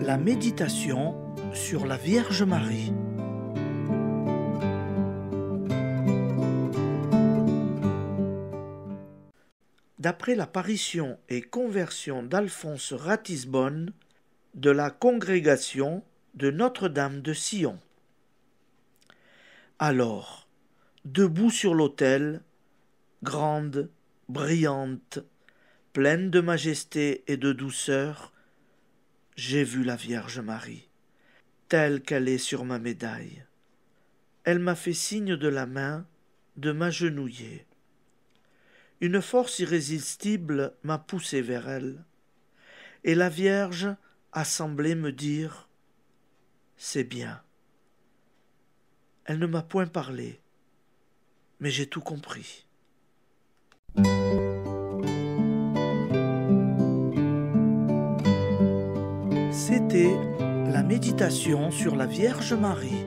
La méditation sur la Vierge Marie. D'après l'apparition et conversion d'Alphonse Ratisbonne de la congrégation de Notre-Dame de Sion. Alors, debout sur l'autel, grande, brillante, pleine de majesté et de douceur, j'ai vu la Vierge Marie, telle qu'elle est sur ma médaille. Elle m'a fait signe de la main de m'agenouiller. Une force irrésistible m'a poussé vers elle, et la Vierge a semblé me dire C'est bien. Elle ne m'a point parlé, mais j'ai tout compris. C'était la méditation sur la Vierge Marie.